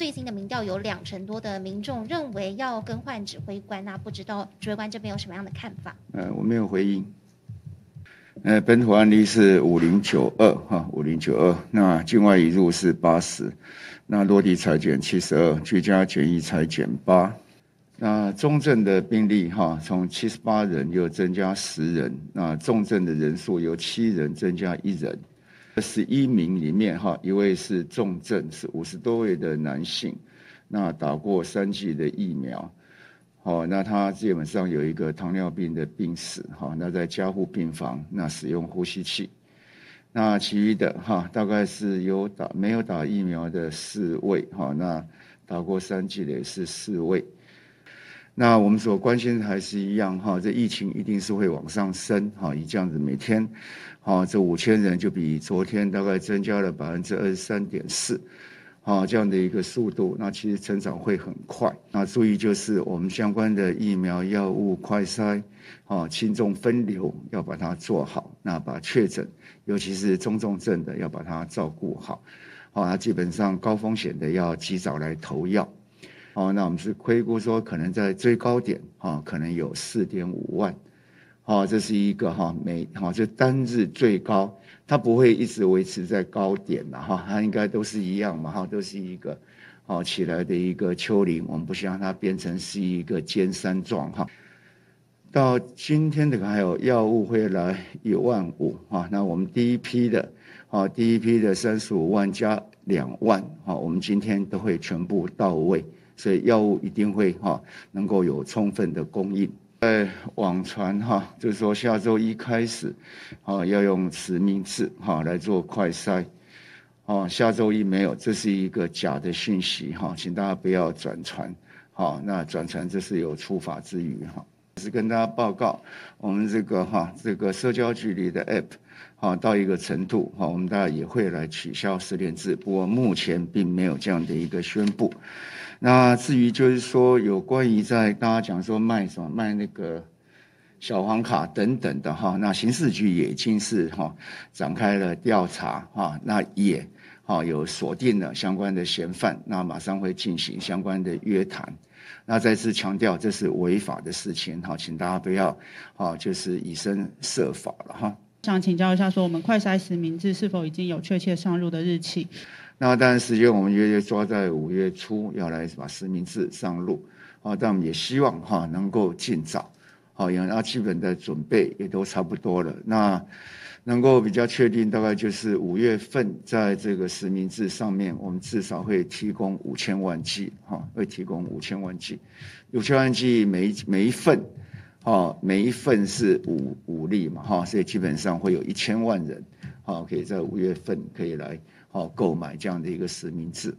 最新的民调有两成多的民众认为要更换指挥官，那不知道指挥官这边有什么样的看法？呃，我没有回应。呃，本土案例是五零九二哈，五零九二。那境外移入是八十，那落地裁减七十二，居家检疫裁减八。那重症的病例哈，从七十八人又增加十人，那重症的人数由七人增加一人。十一名里面哈，一位是重症，是五十多位的男性，那打过三剂的疫苗。好，那他基本上有一个糖尿病的病史，哈，那在加护病房，那使用呼吸器，那其余的哈，大概是有打没有打疫苗的四位，哈，那打过三剂的也是四位。那我们所关心的还是一样，哈，这疫情一定是会往上升，哈，以这样子每天，哈，这五千人就比昨天大概增加了百分之二十三点四。啊，这样的一个速度，那其实成长会很快。那注意就是我们相关的疫苗、药物、快筛，啊，轻重分流要把它做好。那把确诊，尤其是中重症的，要把它照顾好。好，那基本上高风险的要及早来投药。好，那我们是推估说，可能在最高点，啊，可能有四点五万。好，这是一个哈每好就单日最高。它不会一直维持在高点的哈，它应该都是一样嘛哈，都是一个好起来的一个丘陵，我们不希望它变成是一个尖山状哈。到今天这个还有药物会来一万五哈，那我们第一批的，好第一批的三十五万加两万哈，我们今天都会全部到位，所以药物一定会哈能够有充分的供应。在网传哈，就是说下周一开始，啊，要用实名制哈来做快筛，啊，下周一没有，这是一个假的讯息哈，请大家不要转传，好，那转传这是有处罚之余哈，是跟大家报告，我们这个哈这个社交距离的 app，好到一个程度哈，我们大家也会来取消实名制，不过目前并没有这样的一个宣布。那至于就是说，有关于在大家讲说卖什么卖那个小黄卡等等的哈，那刑事局也已经是哈展开了调查哈，那也哈有锁定了相关的嫌犯，那马上会进行相关的约谈。那再次强调，这是违法的事情哈，请大家不要哈就是以身设法了哈。想请教一下，说我们快筛实名制是否已经有确切上路的日期？那当然，时间我们约约抓在五月初要来把实名制上路，啊，但我们也希望哈能够尽早，好，因为那基本的准备也都差不多了。那能够比较确定，大概就是五月份在这个实名制上面，我们至少会提供五千万剂，哈，会提供五千万剂，五千万剂每一每一份，哈，每一份是五五例嘛，哈，所以基本上会有一千万人，哈，可以在五月份可以来。哈，购买这样的一个实名制。